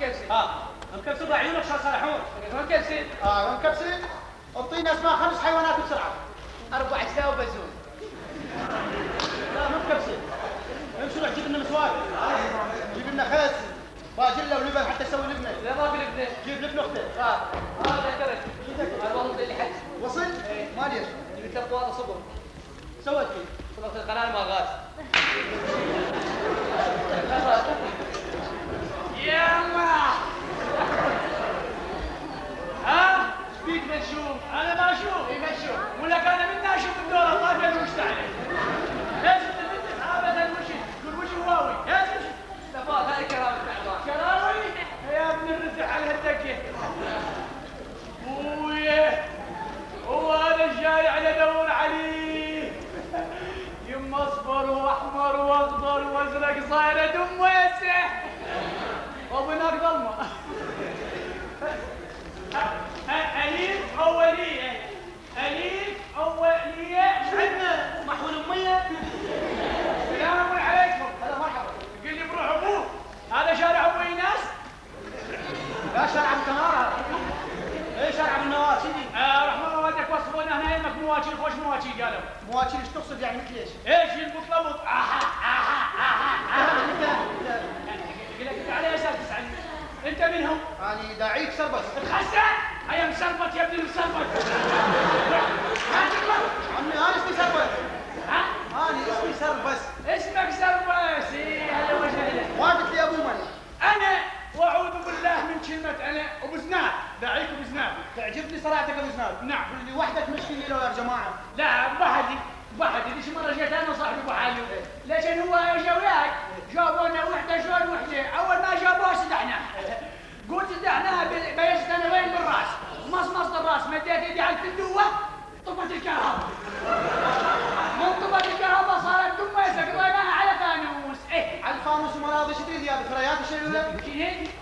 كبسي بعيونك شو صالحون ما مكبسي آه أعطينا أسماء خمس حيوانات بسرعة. أربع أجزاء وبزون لا مو امشي روح جيب لنا مسواك. جيب لنا خس باجله ولبن حتى تسوي لبنة. لا ما في لبنة. جيب لبن أختك آه. هذا ذكرت هذا والله اللي حج وصل؟ ما ليش جبت لك واطه صبر. سويت. فيه صبرت القناة ما غاز. يلا ها بيك نشوف أنا ما أشوف اي ما أشوف مني أشوف الدور الطاقه المشتعله ليش انت بدك ابدا المشي تقول وش هواوي وش استفاد هاي كرامه تعبان كراوي يا ابن الرزع على ابويا هو هذا الشارع اللي ادور عليه يما اصفر واحمر واخضر وازرق صايره دم واسع وابناك ظلمه أليف أولية أليف أولية عندنا محول اميه السلام عليكم هلا مرحبا قل لي بروح أبوه هذا شارع أبو إيناس لا شارع الكنار إيه شارع بالنوار سيدي آه رحمة الله والدك وصفونا هنا يمك مواكيل خوش مواكيل قالوا مواكيل إيش تقصد يعني مثل إيش؟ إيش المطلبط آها آها آها آها قل لك انت على أساس تسالني أنت منهم؟ يعني داعيك سربس تخسر هيا مسربط يا ابن المسربط ها تكبر عمي أنا اسمي سربس ها؟ أنا اسمي سربس. اسمك سربس. إيه هلا وسهلا وقت لي أبو من أنا وأعوذ بالله من كلمة أنا. أبو زناد. داعيك أبو زناد. تعجبني صراحتك أبو زناد. نعم. قول لي وحدك مشكلة لو يا جماعة؟ لا بحدي بحدي ليش مرة جيت أنا وصاحبي أبو علي. لكن هو اجى وياك؟ جابوا لنا وحدة شلون وحدة. أول ما جابوها سدحناه قلت سدحناها بيشت أنا وين بالرأس؟ مصمصت الراس مديت ايدي على الفندوه طفت الكهرباء. من طفت الكهرباء صارت دم ويسك ضيناها على إيه على الفانوس ومراضي شو تريد يا ذكريات شيء ولا؟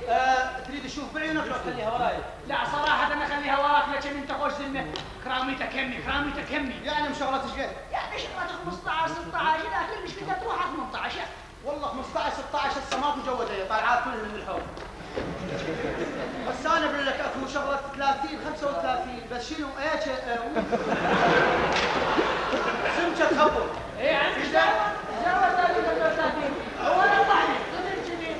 آه، تريد تشوف بعيونك؟ لو تخليها وراي. لا صراحة أنا خليها وراك لكن أنت خوش ذمة. كراميتك همي كراميتك همي يعني مشغلات إيش قد؟ يعني شغلات 15 16 لكن مش بدها تروح على 18 والله 15 16 السماء مجوده طالعات كلهم من الحوض بس أنا بقول لك اكو شغله 30 35 بس شنو؟ إيش آه، سمكة تخبط إيه عندك جاوة جاوة 33 هو أنا طعني قدر كذي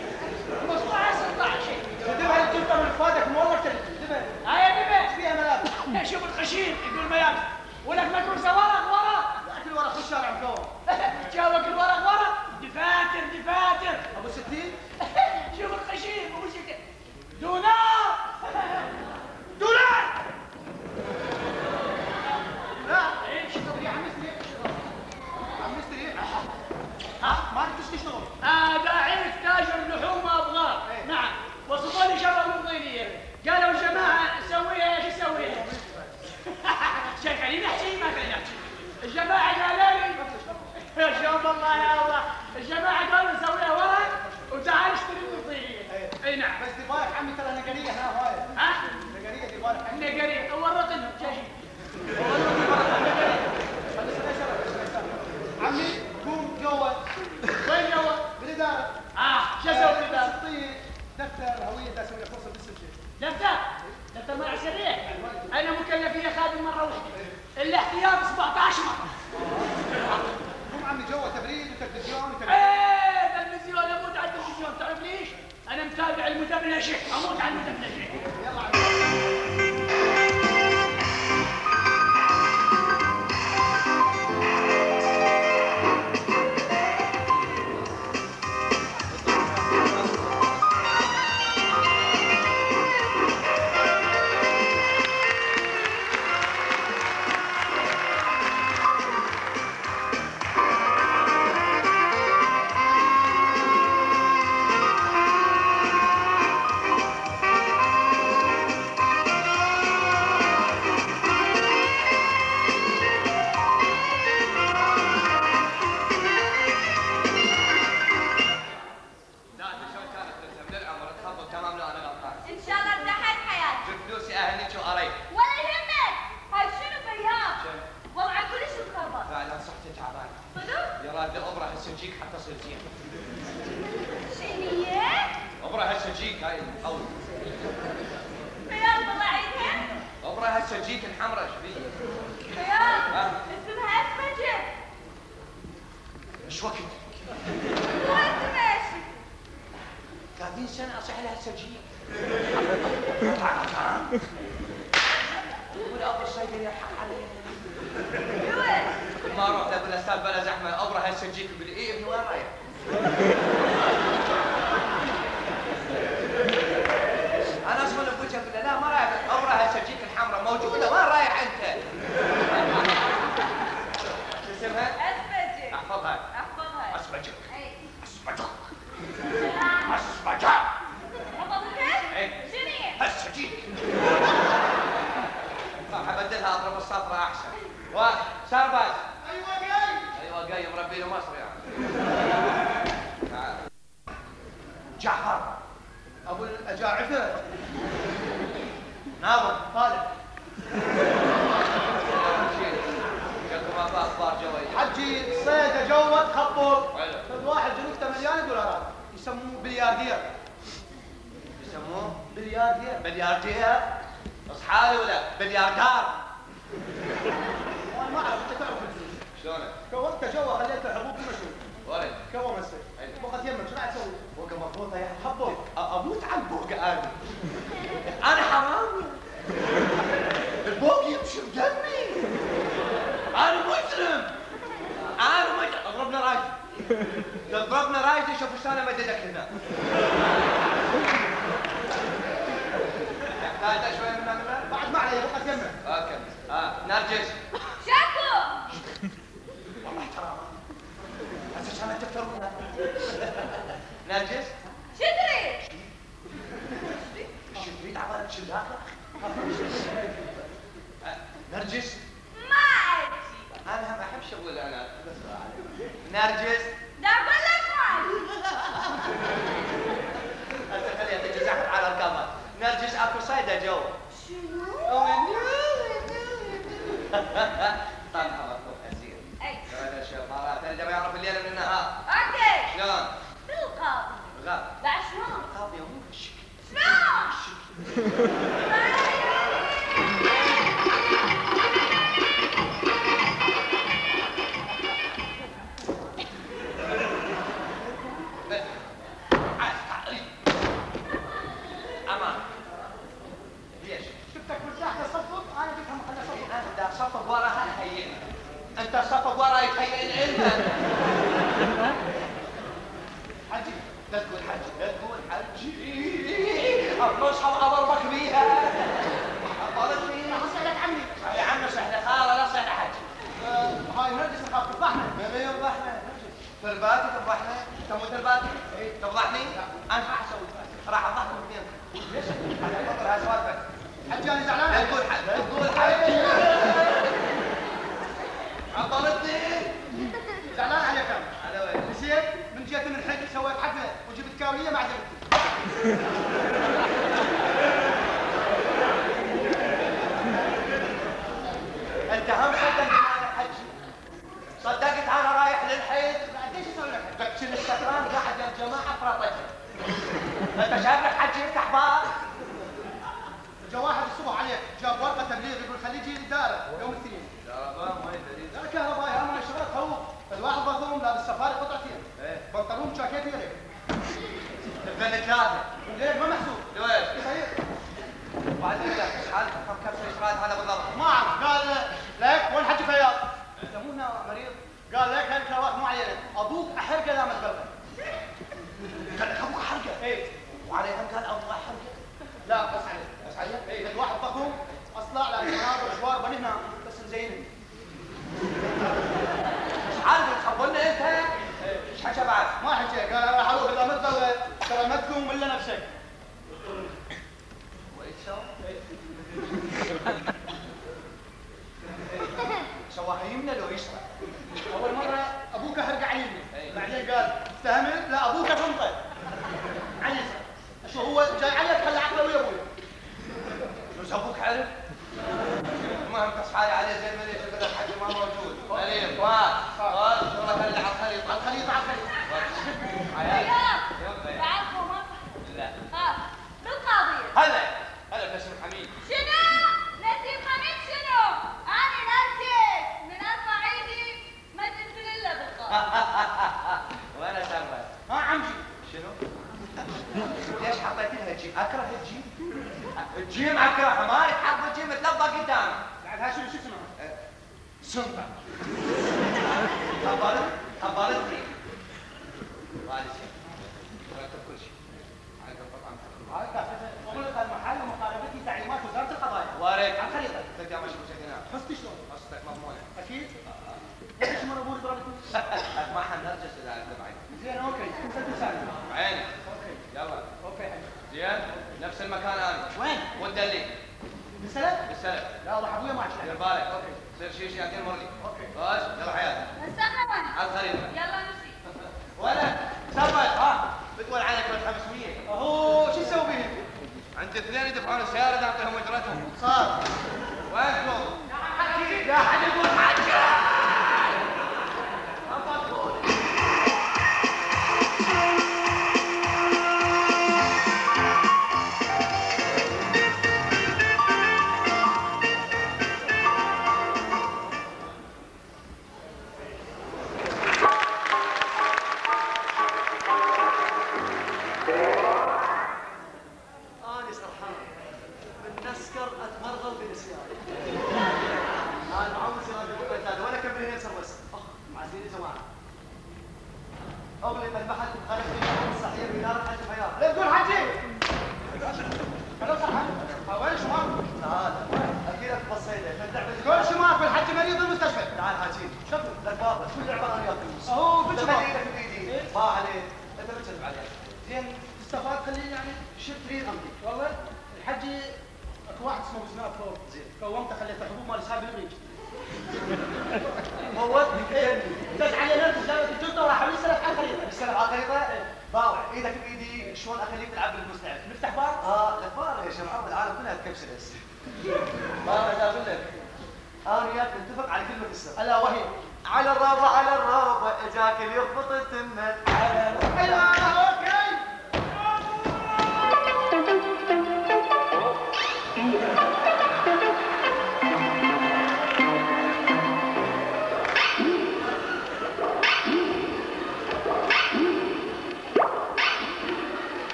15 16 تدبها الجبه من فادك مو والله تدبها هاي نبي فيها شوف الخشين يقول ملابس ولك ما تقول ورق ورق اكل ورا خش شارع مكون جاوك الورق ورق دفاتر دفاتر. أبو 60 شوف الخشين أبو ستة دولار دولار لا. إيش تدري عم مستري عم مستري ها؟ ما بدك تشتغل هذا عرف تاجر لحوم وابغار نعم. وصفوا لي شغله مفضليه قالوا الجماعه سويها إيش اسويها؟ شيخ خليني احكي ما خليني احكي الجماعه قالوا لي يا شوف الله يا الله الجماعه قالوا سويها ورق وتعال اشتري المفضليه اي نعم بس دير بالك عمي ترى نقريه هنا هواي ها؟ نقريه دير بالك عمي إحنا قريب ورط لهم شيء عمي قوم جوا وين جوا؟ بالاداره آه شو أسوي بالدار؟ تعطيه دفتر هويه دا أسوي لك فرصه باسم شيء دفتر دفتر مع سريع أنا خادم مرة واحدة الاحتياط 17 مرة. قوم عمي جوا تبريد وتلفزيون وتلفزيون. إيه تلفزيون أموت على التلفزيون. تعرف ليش؟ أنا متابع المدبلجه أموت على المدبلجه اكو صيده جو شنو؟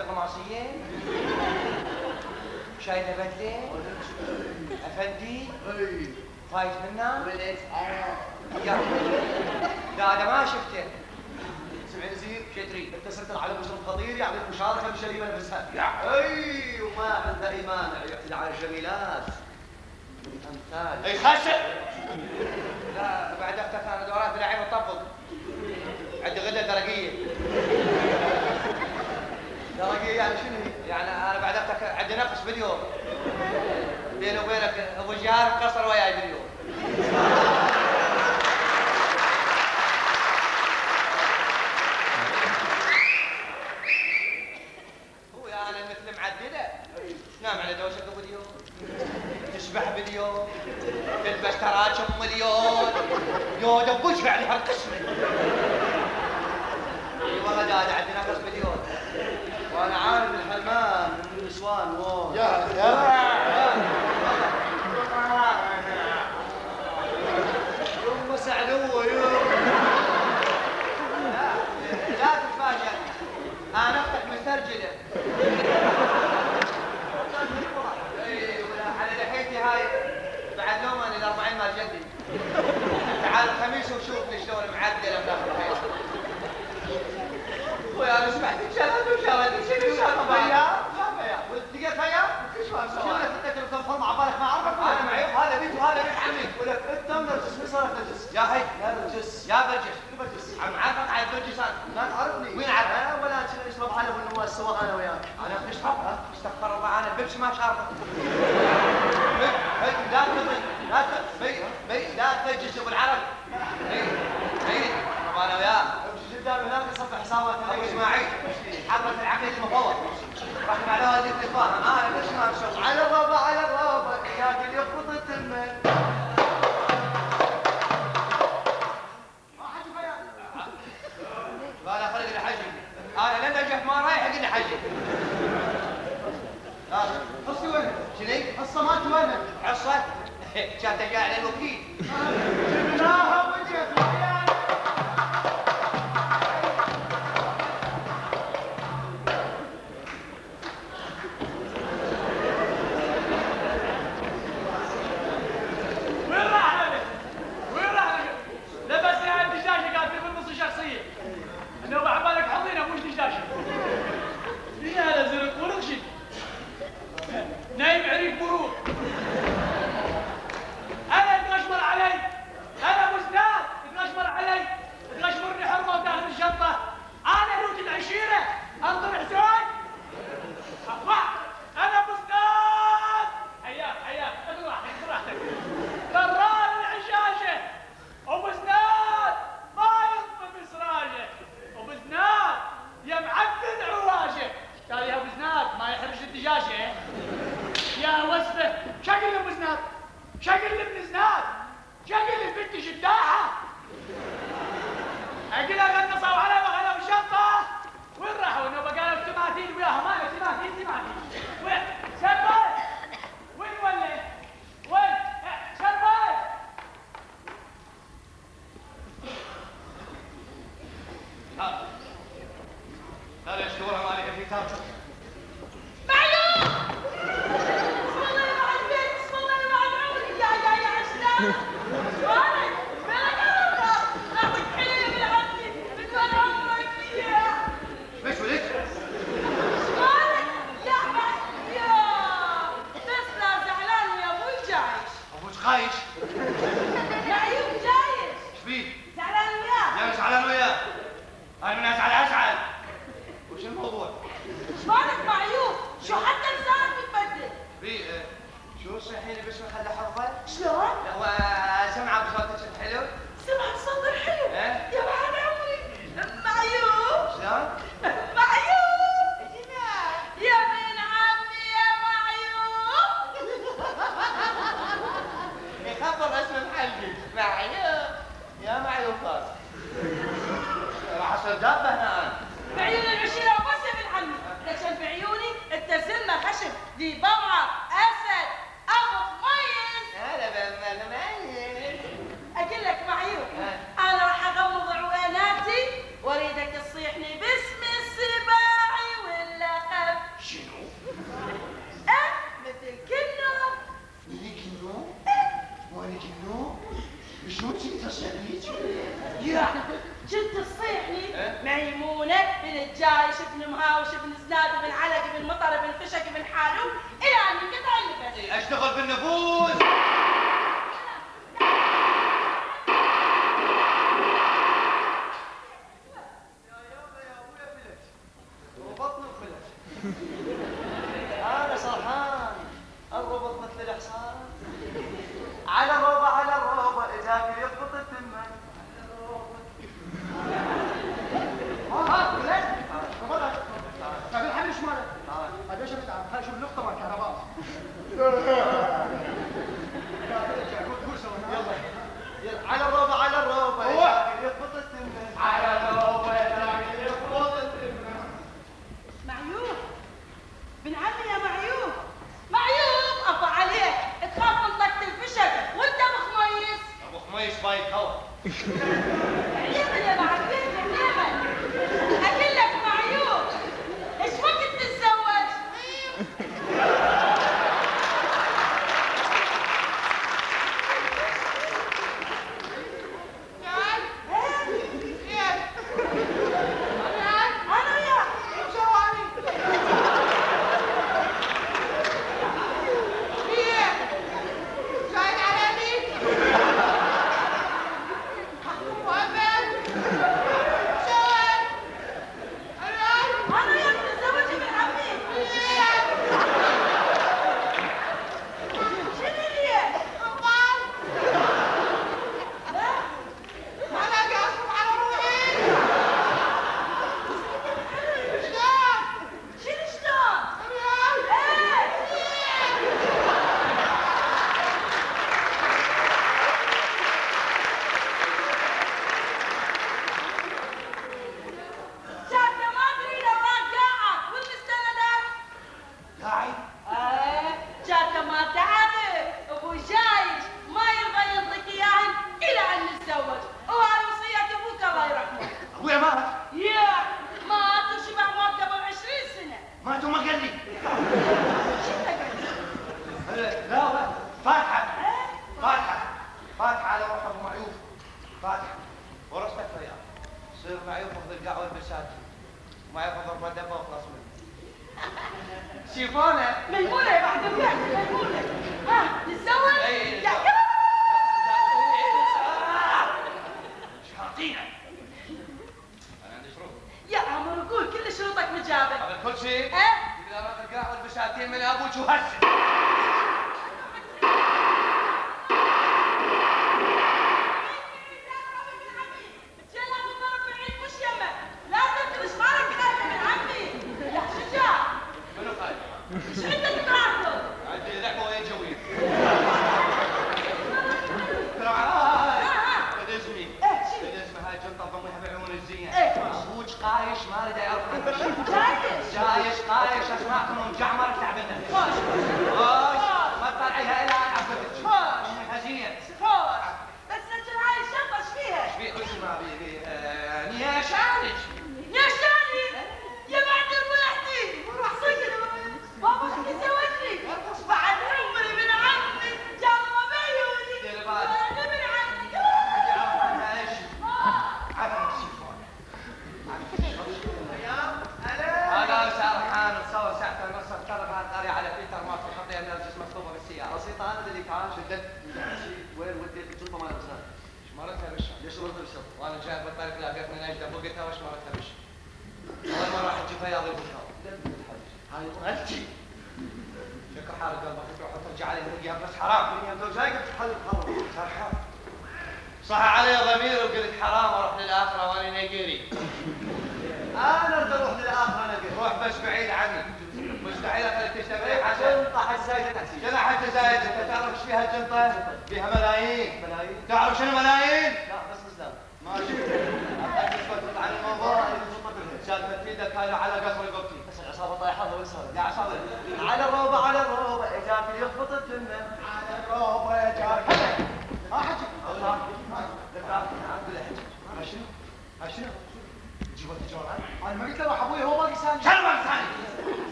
دبلوماسيه شايله بدله أفندي. اي فايز منا لا هذا ما شفته. سمعي زين؟ شتري انت صرت على مجرم خطير يعني المشاركه بشريمه نفسها. أي وما عنده اي مانع يعتدي على الجميلات امثال أي خشب لا بعد أختك أنا دورات بالعين وطبق عندي غدة درقيه يعني شنو؟ يعني أنا بعد أختك عندي نقص باليوم. بيني وبينك أبو الجهال قصر وياي باليوم. هو أنا مثل معدله. نام على دوشك باليوم تسبح باليوم. تلبس تراجم مليون يو دبوش يعني هالقسمه إي والله داد نقص باليوم وأنا عارف الحرمان من النسوان يا يا يوم سعدوه يوم لا لا تتفاجأ أنا أختك مسترجله اي ولا على لحيتي هاي بعد لو ماني ال 40 مال جدي تعال الخميس وشوف لي شلون معدله بداخل البيت سمعت شغلت وشغلت شنو شغلت فيا يا لقيت فيا شو هالسوالف؟ شنو انت تلفون فورم على بالك ما اعرفك أنا معيوب هذا بيت وهذا بيت عمي ولك انت نرجس مين صارت نرجس؟ يا هي يا نرجس يا برجس شو برجس؟ عم عارفك على برجس أنا لا تعرفني وين؟ ها ولا نشرب حلب والنواس سوا أنا وياك أنا اشرب استغفر الله أنا البيبسي ما لا لا تبي التليفون أنا ما نشوف على الرابع على الرابع. ياك اللي خطت المن قال خلق لي حجي. أنا لين أجي ما رايح أقول حجي. لا حصي وين؟ شنو؟ حصة مالتي وين؟ عصت كانت جاي على الوكيل.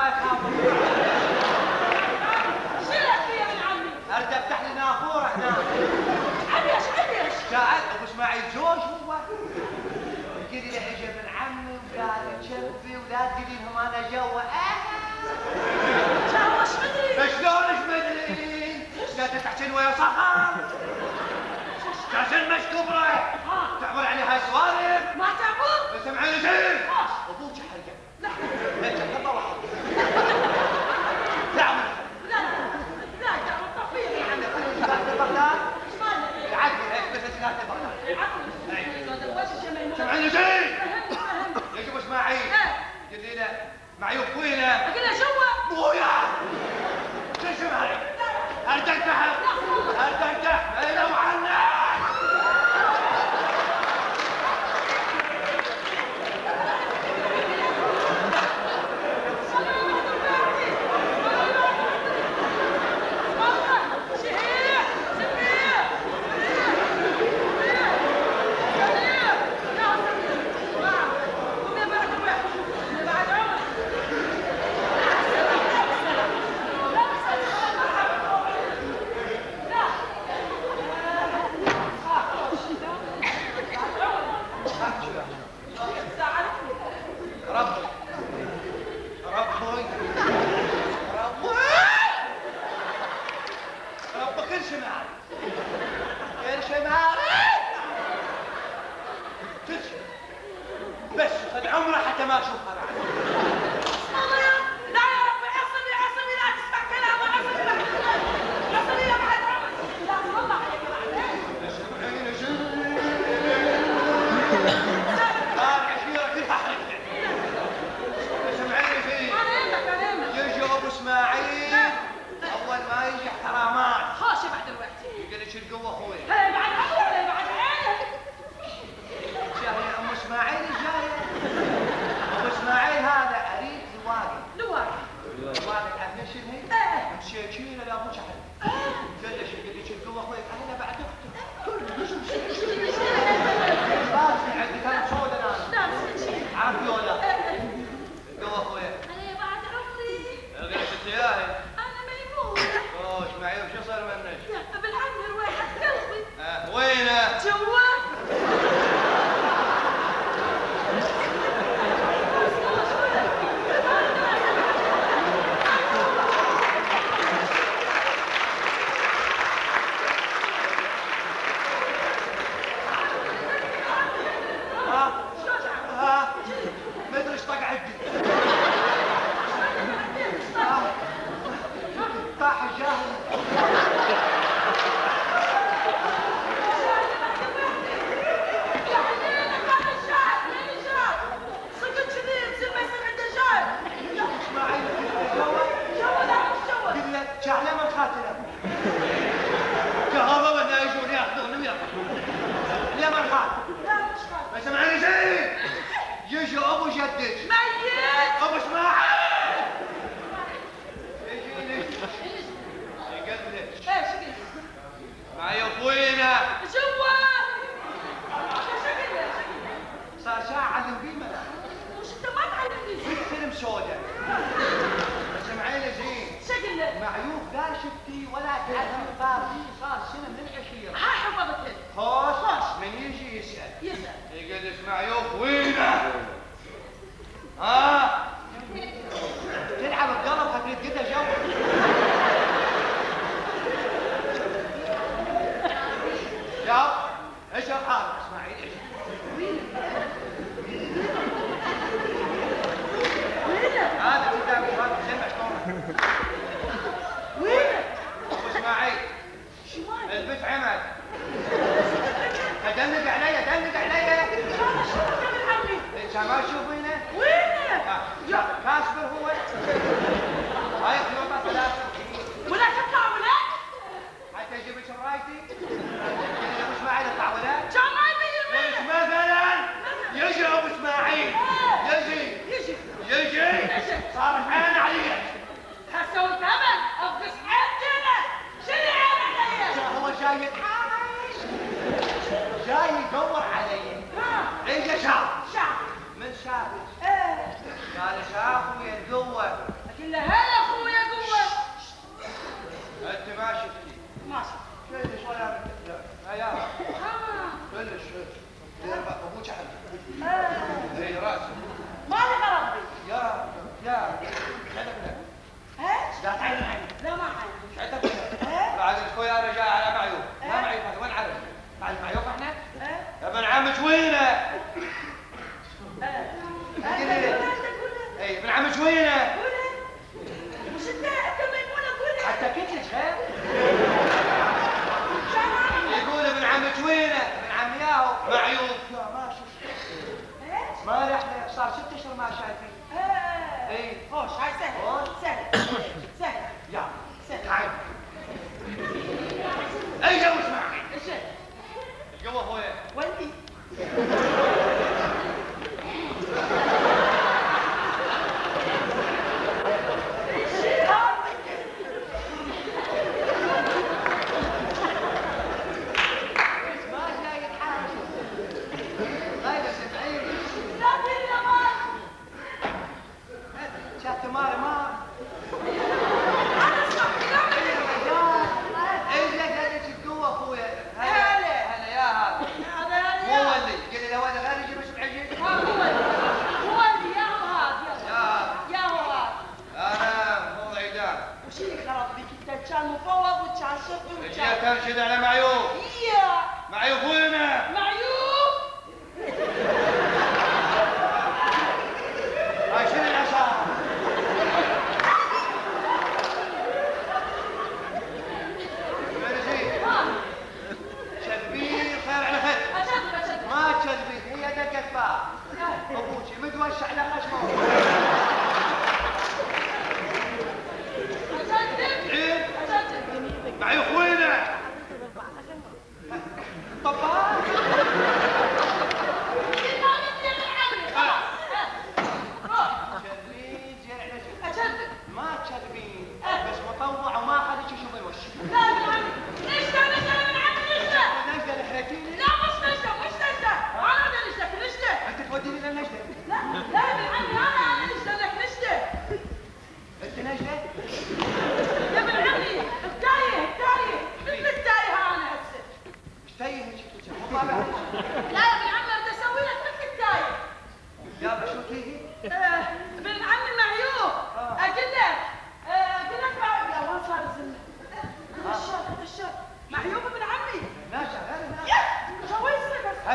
جبوري مال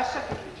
يصير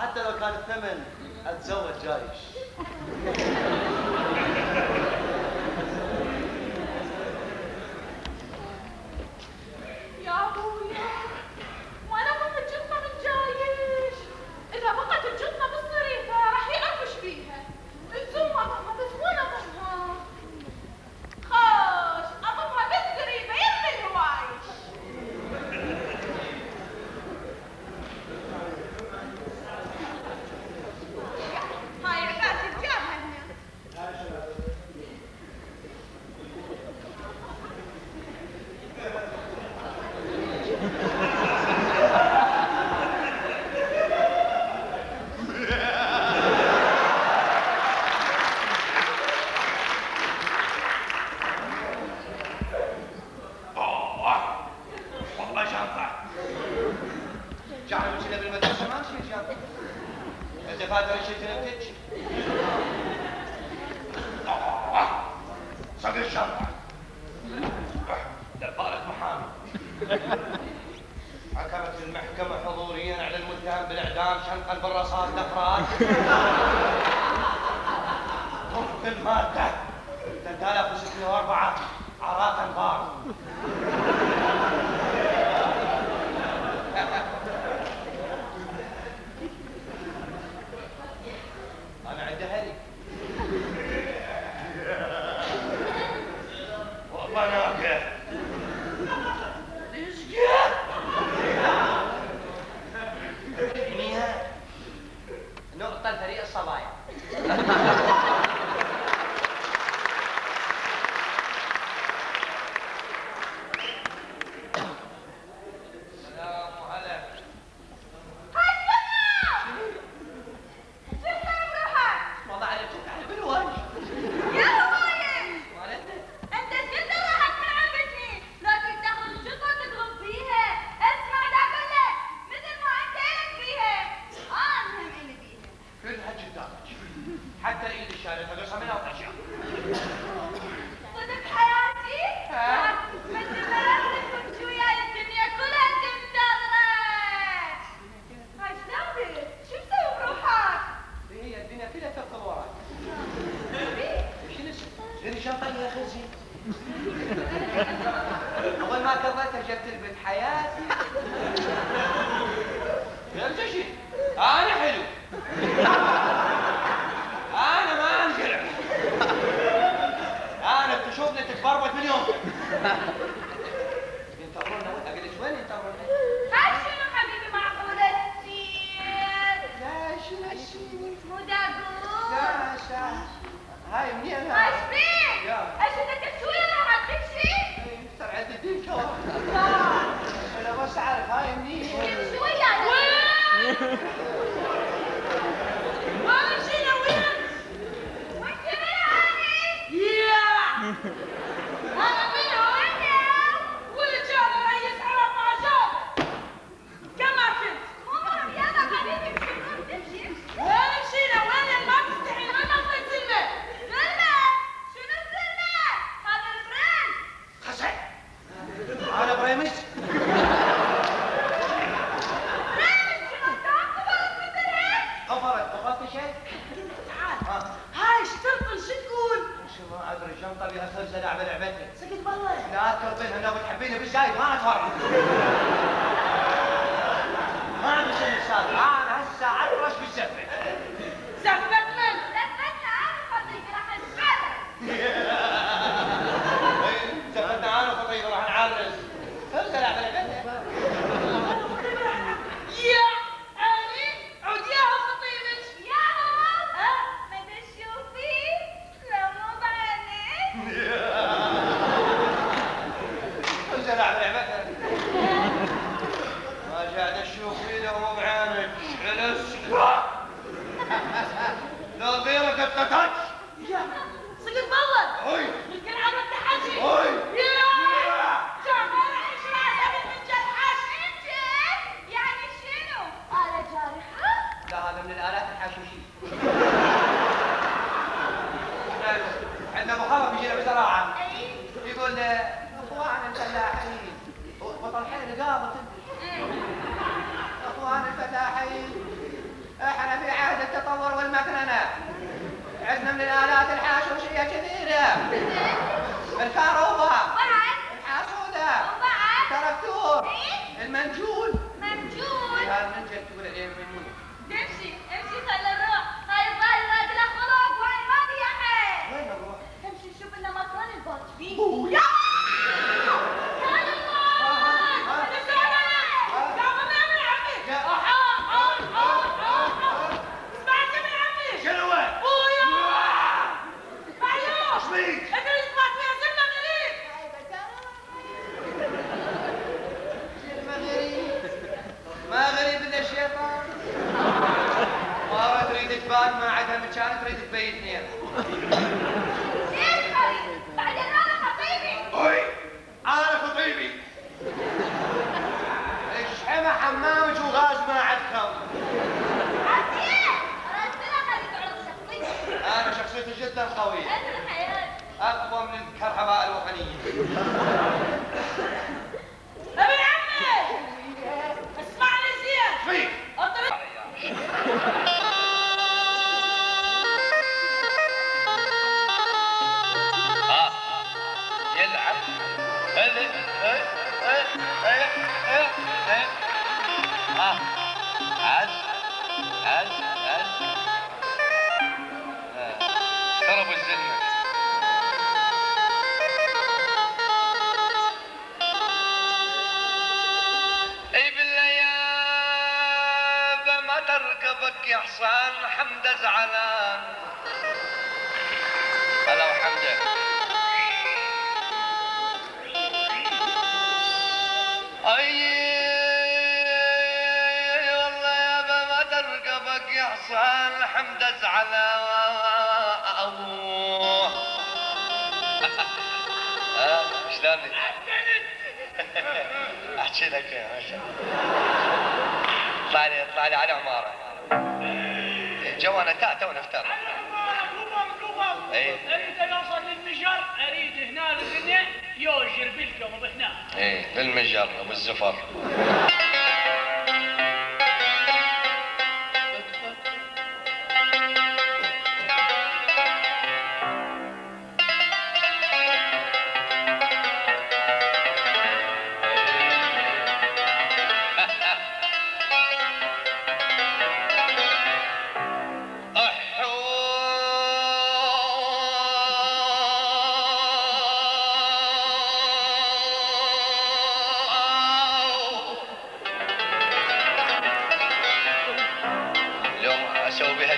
حتى لو كان الثمن أتزوج جايش.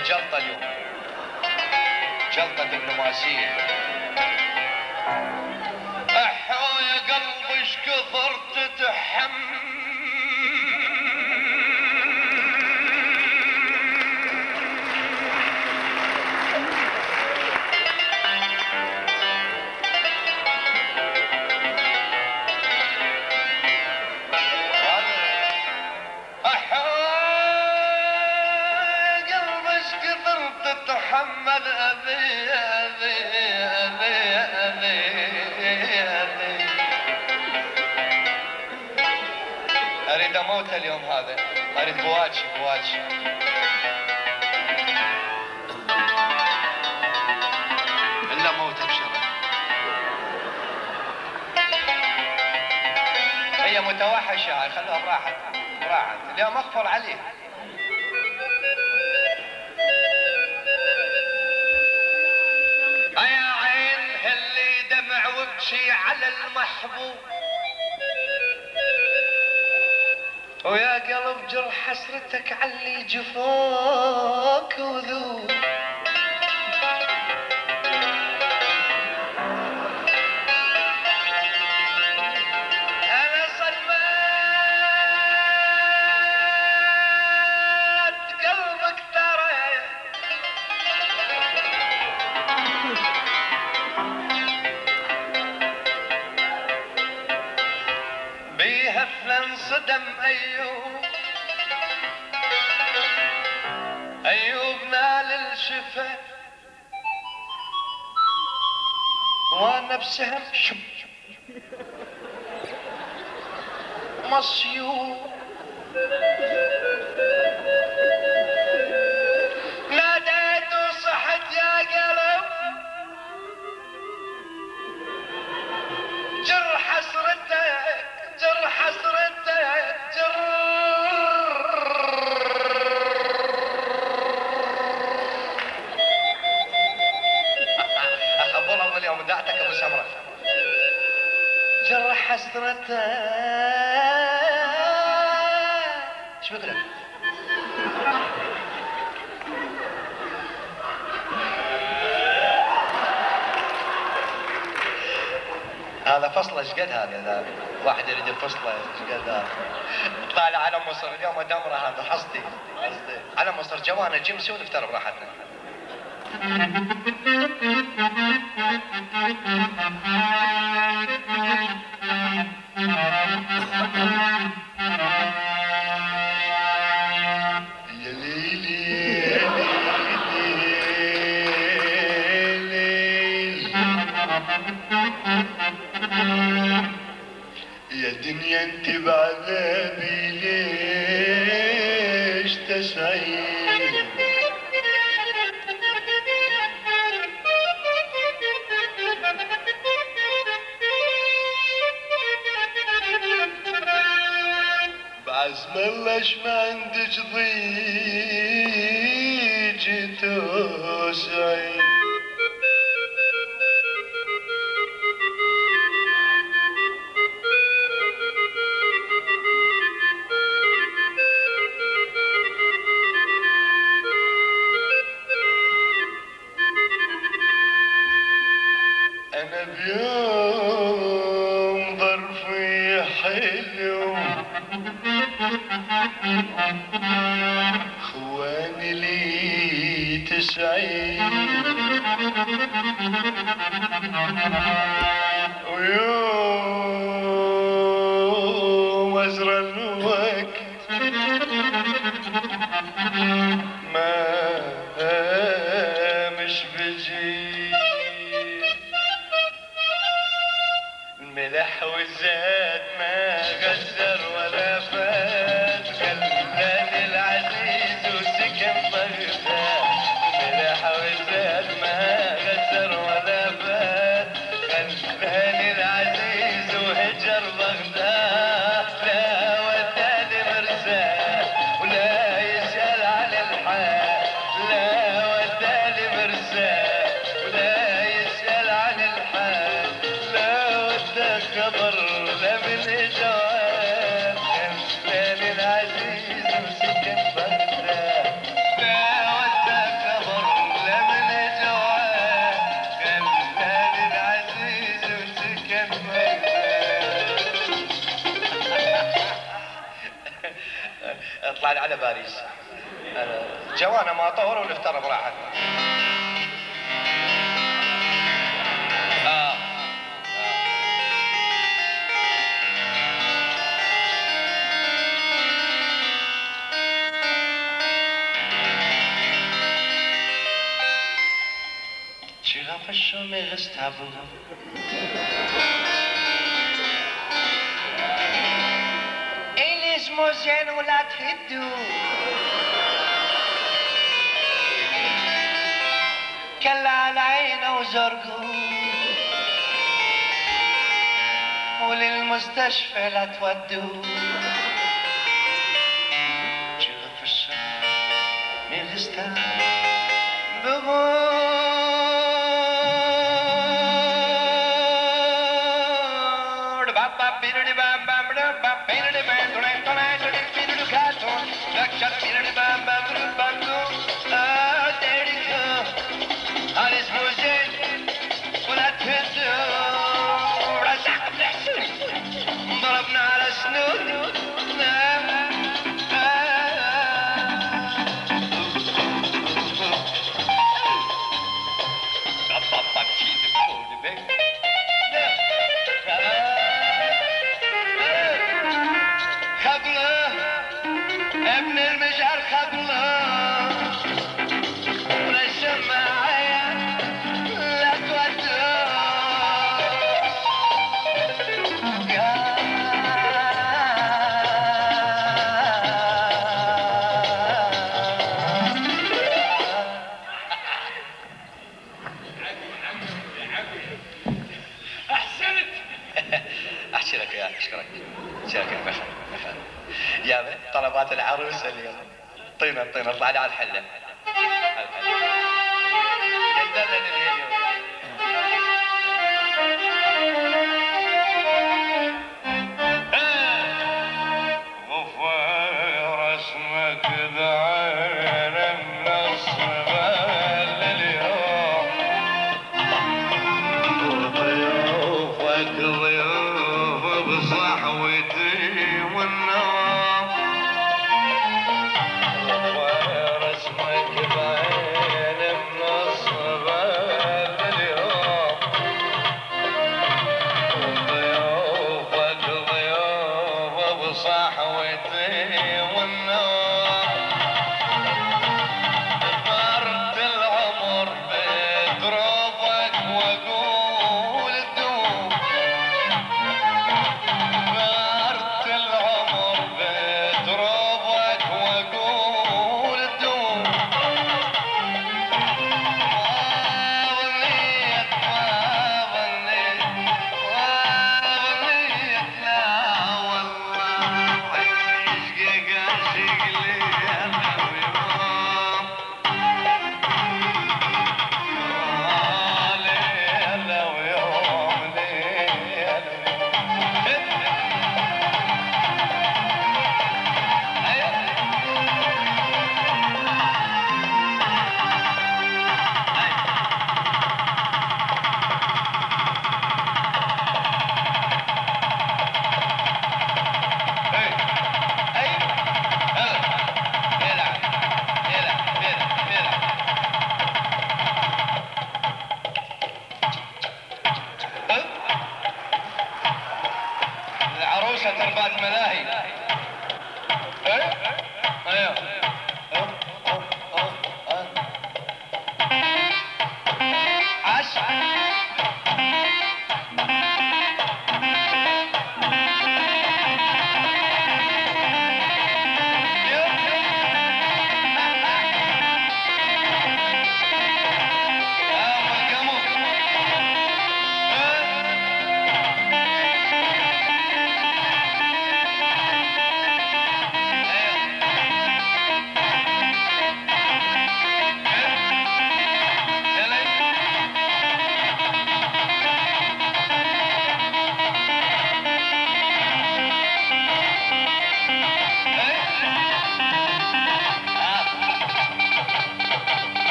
اسوي بها جلطه اليوم جلطه دبلوماسيه płaci, płaci. إلا موتى بشرف هي متوحشة خلوها براحت راحت اليوم أغفر عليها أيا عين هاللي دمع وبكي على المحبوب ويا قلب جرح حسرتك علي جفاك وذوب وأنا بسهم إيش قد هذا واحد يريد فصله إيش قد هذا طالع على مصر. اليوم دمره هذا. حصدي. على مصر. جوانا جمسي ونفتر براحتنا. يا دنيا انت بعذابي ليش تسعين بعزم أنا بيوم ظرفي حلو. خواني لي تسعين. لي على باريس. جوانا ما طور ونفتر براحتنا اللي اسمه تهدو كلا على عينه وزرقه. للمستشفى لا تودوه. طينا طينا اطلع لي على الحلة.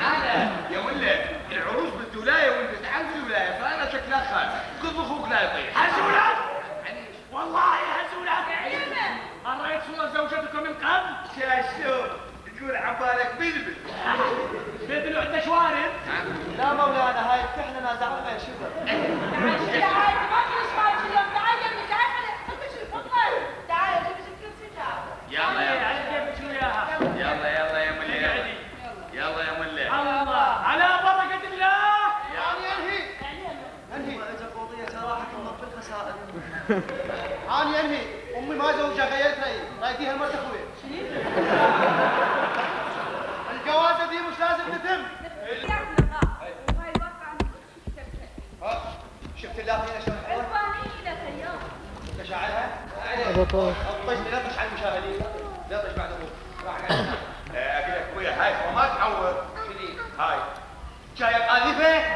أنا يا ولا العروس بنت ولايه وانت تعرف ولايه فانا شكلها خال. كل أخوك لا يطيح. هزولك والله هزولك قريت صور زوجتك من قبل؟ شلون؟ تقول عبالك بلبل بلبل عندنا شوارب نعم. لا مولانا هاي فتحنا زعمه شوف هاي مرت اخويا الجوازه دي مش لازم تتم شفت اللافين شلون تشعلها؟ الطش طيب، لا على المشاهدين. لا بعد أبوك راح أه، أقول لك أخويا هاي ما تعور هاي. جاية قاذفه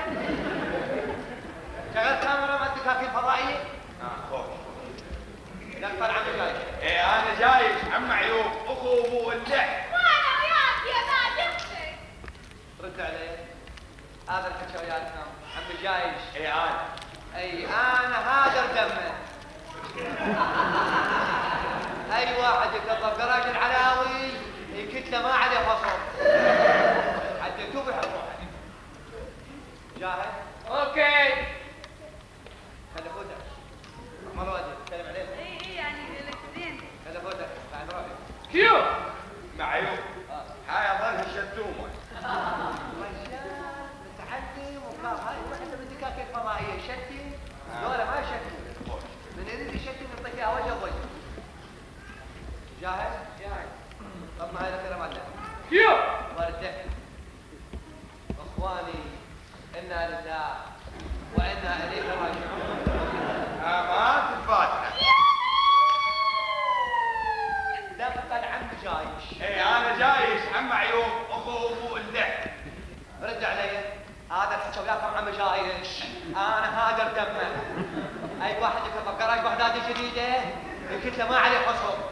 هذا الحكي وياكم عم الجايش إي عاد. إي أنا هذا الدم. أي واحد يكفر برجل علاوي يكتله ما عليه فصل. حتى تبح الروح جاهز أوكي. خلي فوتك. عمر وادي تكلم عليه. إي إي يعني الاثنين خلي فوتك. بعد روحي. كيو هاي واحد يركب بكراج بغداد جديدة. الكتله ما عليه حصر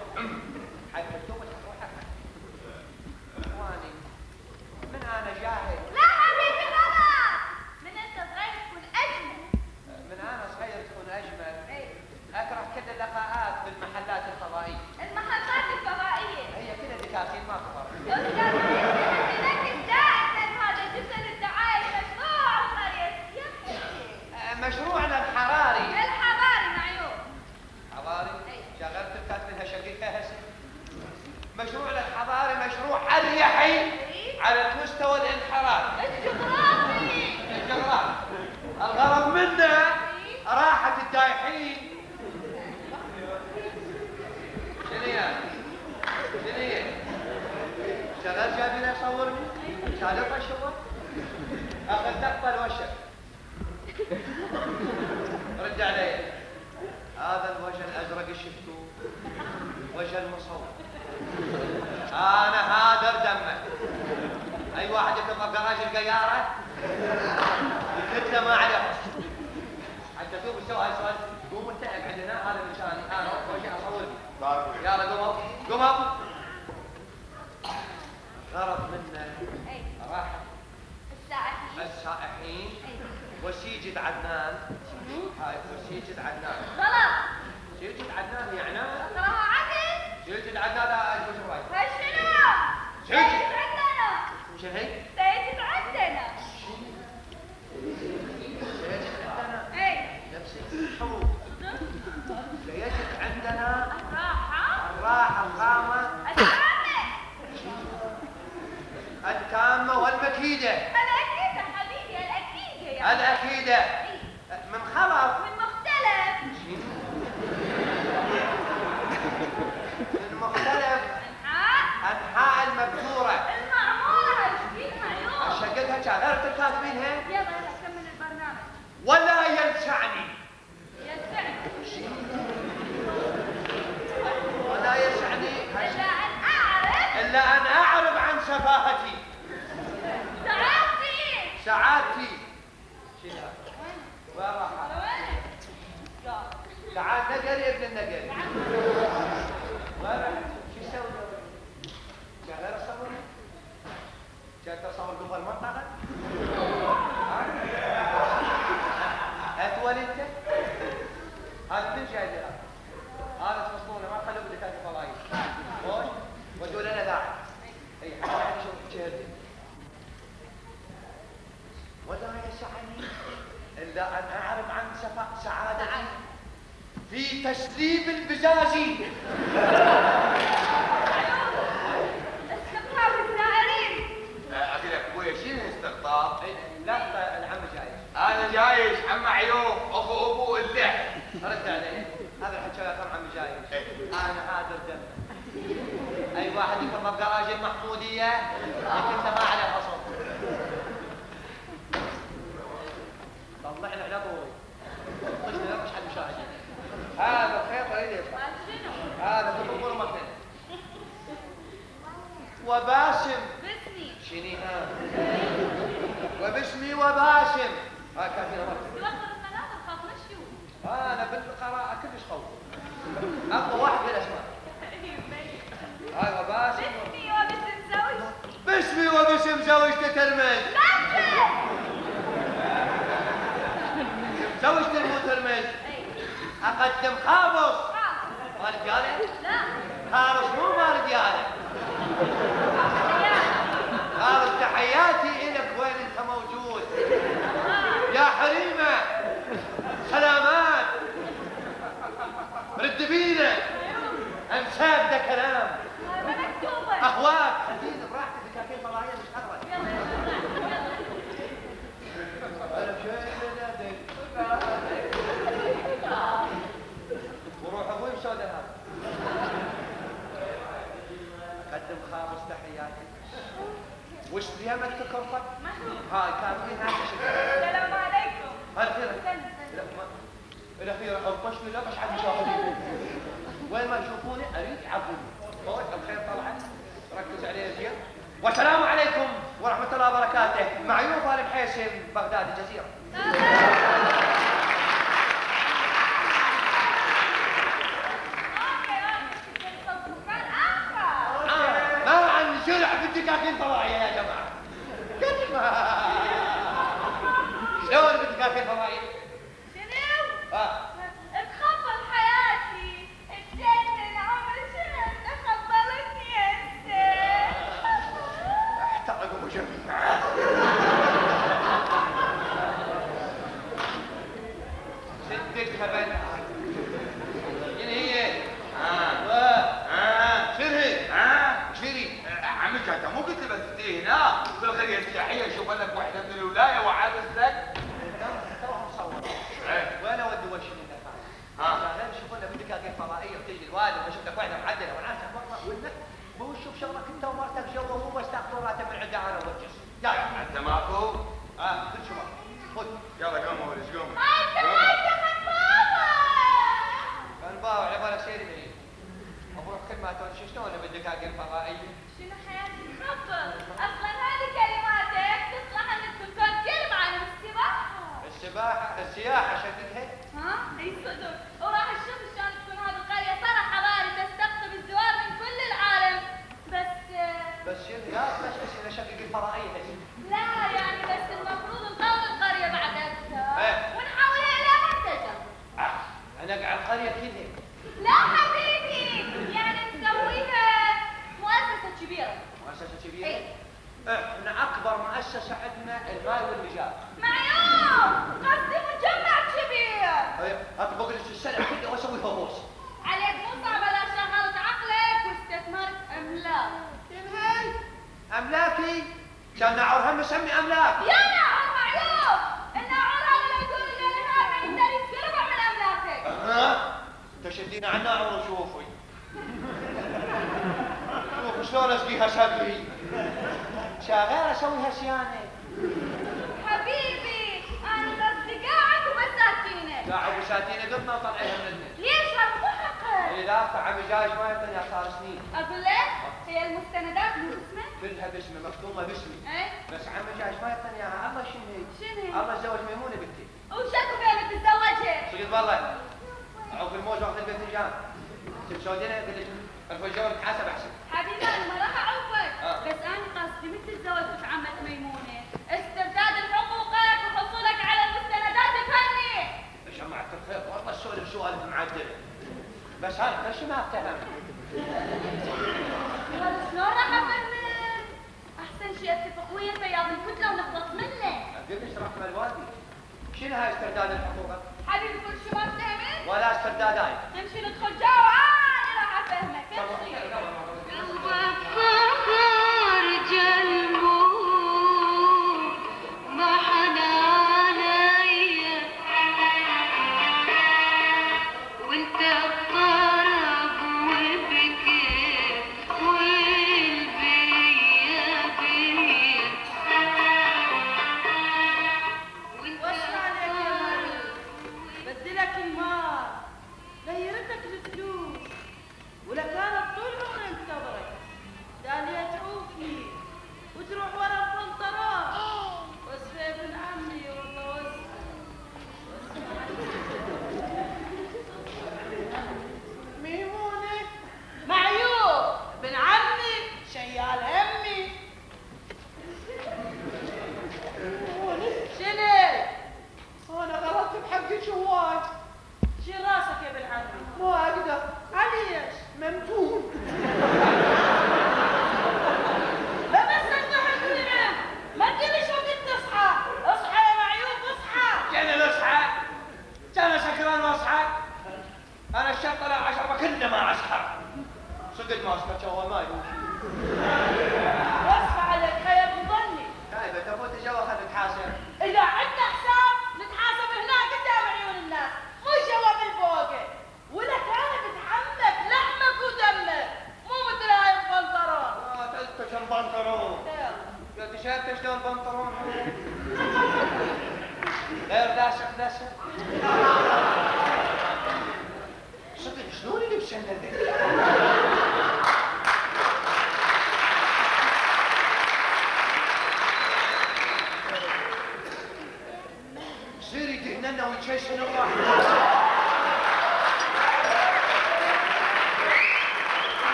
गया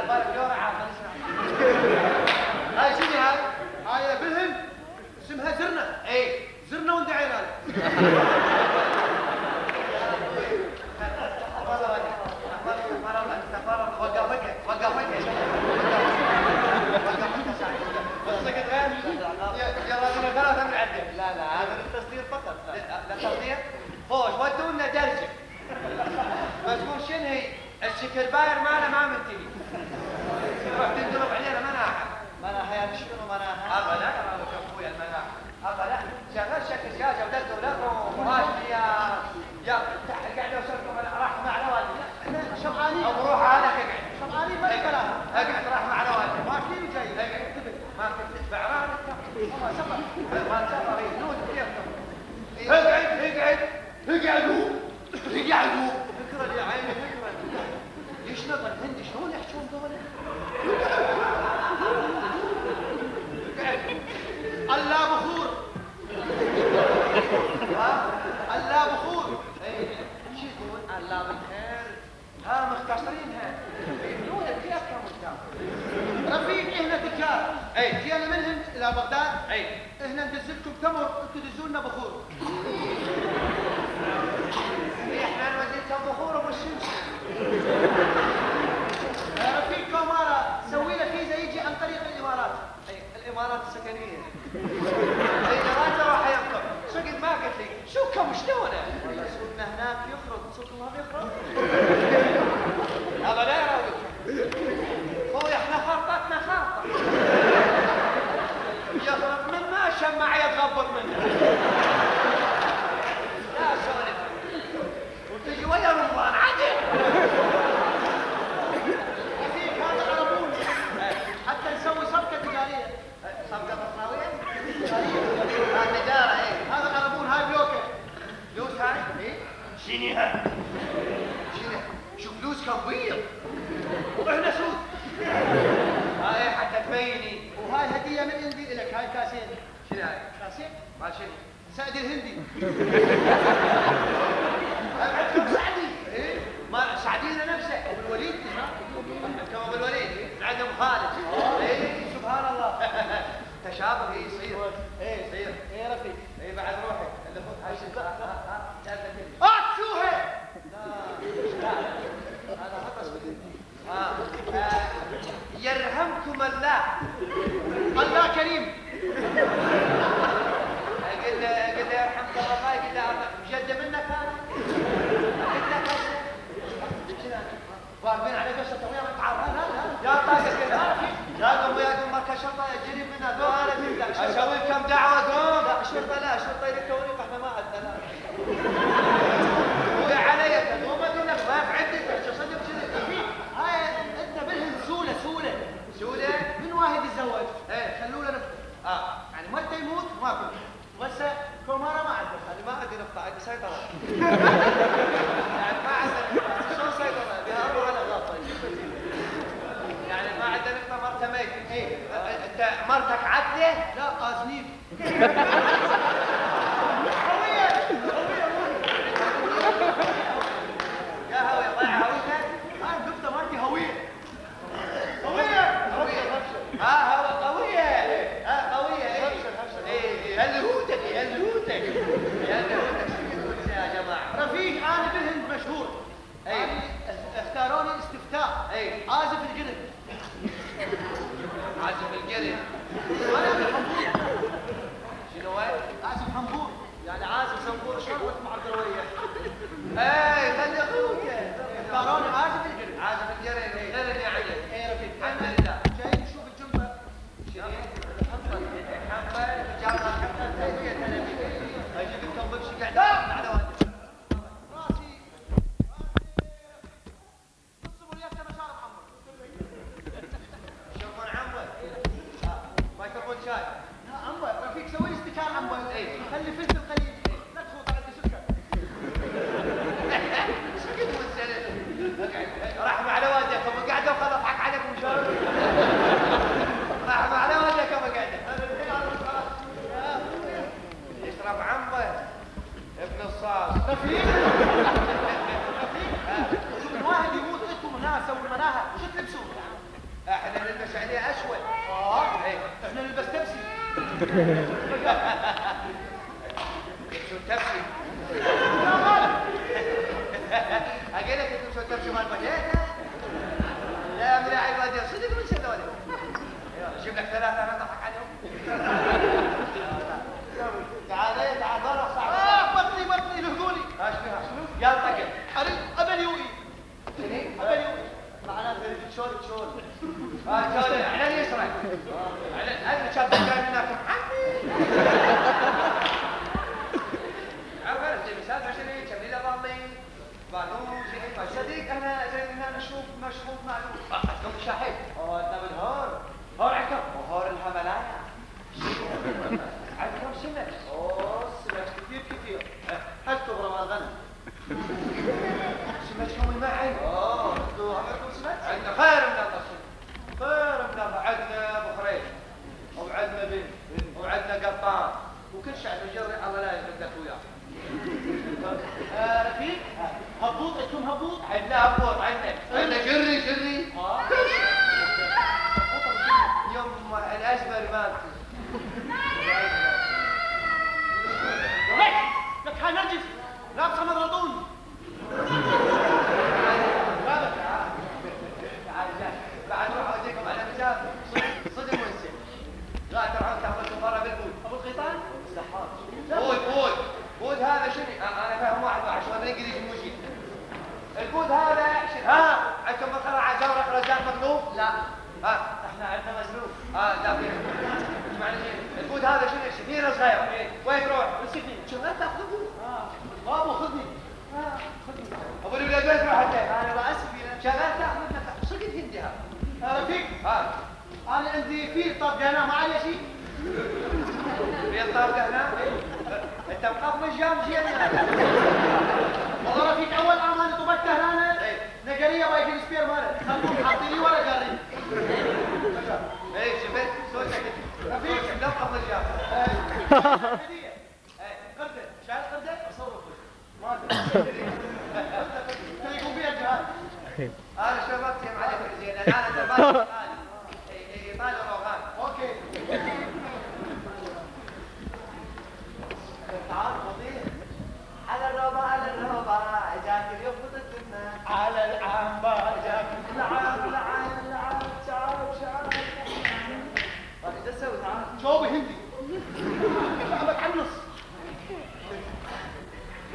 بالك هاي شنو هاي؟ هاي بالهند اسمها السكرباير ماله ما منتهي تنضرب علينا يعني هذا اقعد اقعد اقعد اقعد اقعد اقعدوا اقعدوا فكرة يا عيني فكرة يشنط الهند شلون يحجون ذولا الله بخور الله بخور اي شو يقول الله بالخير ها مختصرين ها يبنون كيف كانوا مختصر رفيق إحنا تجار اي جينا من هند إلى بغداد. اي إحنا ندزلكم تمر أنتم دزوا لنا بخور إحنا نوديكم بخور أبو الشمس. رفيق كومارا سوي له فيزا يجي عن طريق الإمارات. اي الإمارات السكنية. اي لا راح يبقى سقد ما قلت لي سوقهم شلونه؟ والله سوقنا هناك يخرج سوقهم يخرج هذا لا يراويك هو إحنا خرطتنا خرطه يخرج من ما شمع يتغبط منه لا سولف وتجي ويا رمضان عدل رفيق هذا عربون حتى نسوي صفقه تجاريه صفقه مصنويه هذا تجاره إيه هذا عربون هاي بلوكه فلوس هاي؟ إيه؟ شنو هاي؟ شنو؟ شو فلوس كبير وإحنا سود هاي حتى تبيني. وهاي هدية من عندي لك هاي كاسين. شنو هاي؟ كاسين؟ مال شنو؟ سعد الهندي. عندكم سعدي إيه؟ ما سعدينا نفسه. أبو الوليد أبو الوليد. عندهم خالد. إيه؟ سبحان الله. تشابه يصير إيه يصير إيه رفيق إيه بعد روحك اللي خذ هاي شو ها ها جابتك آه شوهه هذا هطس بالهندي. آه. آه. يرحمكم الله الله كريم قلت له قلت له يرحمك الله قلت له مجد منك أنا قلت له قصه واقفين على قصه ويا ما تعرف لا لا يا طاقه كذا لا قوم يا قوم مركز شرطه يجري منها دول أسوي لكم دعوه قوم لا شرطه لا شرطه يدك وريق إحنا ما عندنا لا وقع علي مو بقول لك ما في عندك صدق كذي هاي انت بالهند سوله سوله سوده من واحد يتزوج إيه خلوا له نفسه آه يعني متى يموت ماكو بس كومارا ما عنده أنا ما عندي نقطة عندي سيطرة. يعني ما عندنا نقطة، شلون سيطرة؟ بيهربوا على غلطة. يعني ما عندنا نقطة مرته إيه أنت مرتك عدلة؟ لا قازنين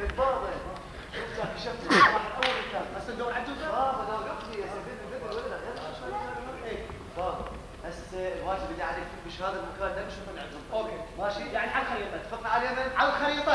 بالباطل شفتها كشفت الصباح الأول كان بس تدور على الواجب اللي عليك تمشي هذا المكان ده مش من عندهم أوكي ماشي يعني على الخريطه تحطنا على اليمن على الخريطه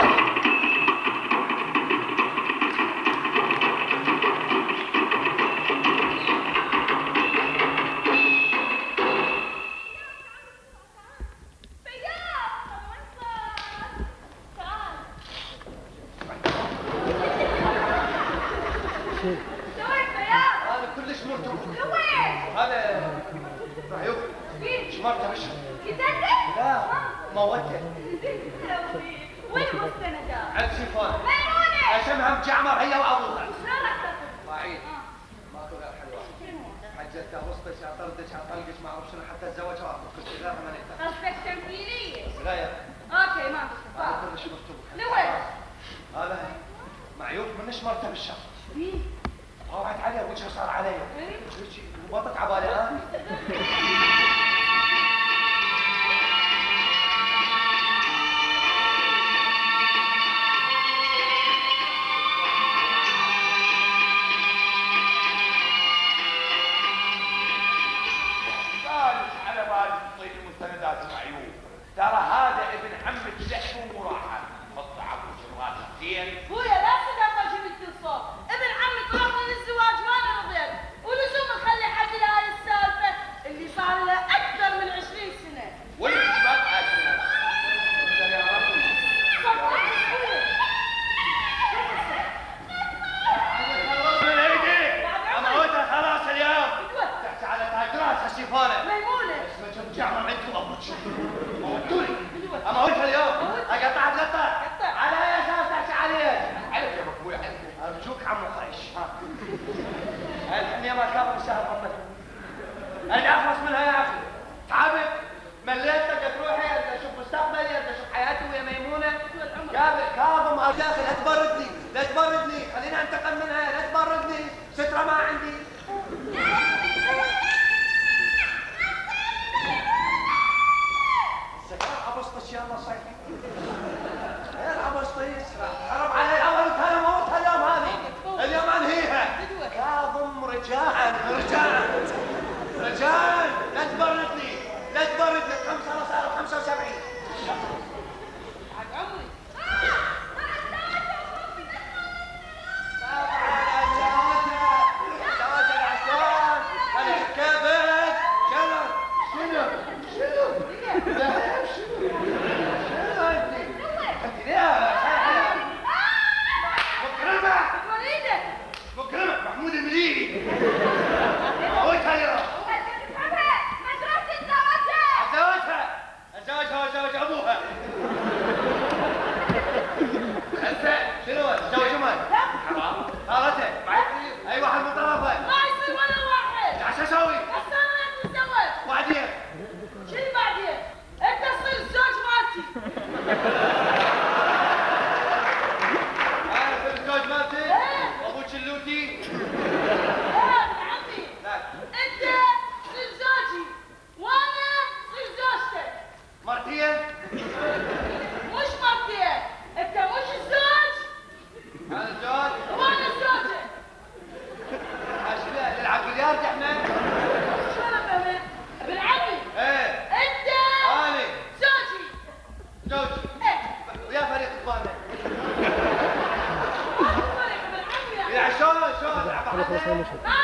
نلعب حتى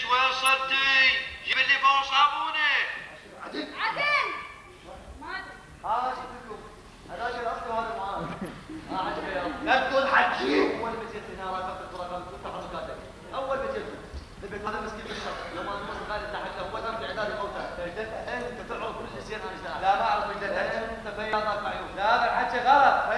ليش وين صرتي؟ لي فوق صابونه. عدل. عدل. ما ها شفتكم هذاك الاصل وهذا ما عجبه لا تقول حجيب اول ما جيت هنا رافقت أول ما جيت. لبك هذا مسكين بالشرط لما الموسم غالي تحت هو ذنب اعدادي موتى أنت تعرف كل شيء لا ما أعرف أنت تبين لا بالحكي غلط.